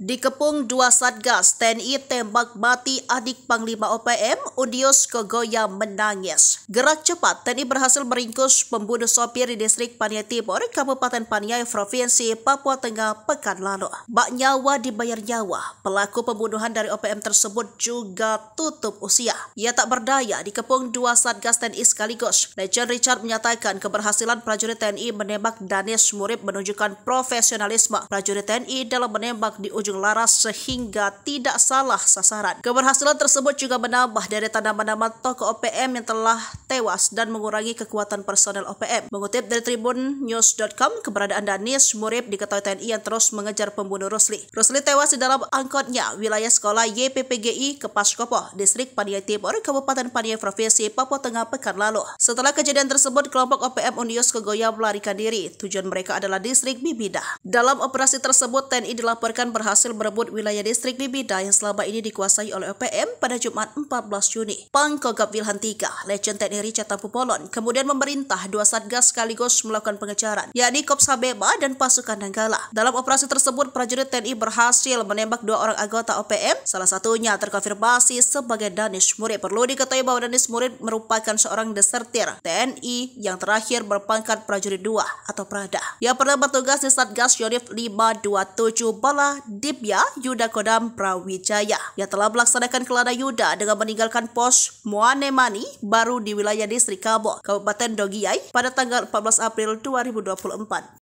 Dikepung dua Satgas, TNI tembak mati adik Panglima OPM, Undius Kogoya menangis. Gerak cepat, TNI berhasil meringkus pembunuh sopir di distrik Paniai Timur, Kabupaten Paniai, Provinsi Papua Tengah pekan lalu. Bak nyawa dibayar nyawa, pelaku pembunuhan dari OPM tersebut juga tutup usia. Ia tak berdaya dikepung dua Satgas TNI sekaligus. Legend Richard menyatakan keberhasilan prajurit TNI menembak Danis Murib menunjukkan profesionalisme prajurit TNI dalam menembak di ujung ujung laras sehingga tidak salah sasaran. Keberhasilan tersebut juga menambah dari nama-nama tokoh OPM yang telah tewas dan mengurangi kekuatan personel OPM. Mengutip dari Tribun News.com, keberadaan Danis Murib diketahui TNI yang terus mengejar pembunuh Rusli. Rusli tewas di dalam angkotnya wilayah sekolah YPPGI Kepaskopo, Distrik Paniai Timur, Kabupaten Paniai Provinsi Papua Tengah pekan lalu. Setelah kejadian tersebut, kelompok OPM Unius Kegoya melarikan diri. Tujuan mereka adalah distrik Bibida. Dalam operasi tersebut, TNI dilaporkan berhasil berhasil merebut wilayah distrik Bibida yang selama ini dikuasai oleh OPM pada Jumat 14 Juni. Pangkogap Wilhan 3, Legend TNI Richard Tampupolon, kemudian memerintah dua satgas sekaligus melakukan pengejaran, yakni Kops Habeba dan pasukan Nanggala. Dalam operasi tersebut, prajurit TNI berhasil menembak dua orang anggota OPM, salah satunya terkonfirmasi sebagai Danish Murid. Perlu diketahui bahwa Danish Murid merupakan seorang desertir TNI yang terakhir berpangkat prajurit 2 atau Prada. Yang pernah bertugas di Satgas Yonif 527 Bala di Dibya Yuda Kodam Prawijaya yang telah melaksanakan kelana Yuda dengan meninggalkan pos Muanemani baru di wilayah distrik Kabo, Kabupaten Dogiai pada tanggal 14 April 2024.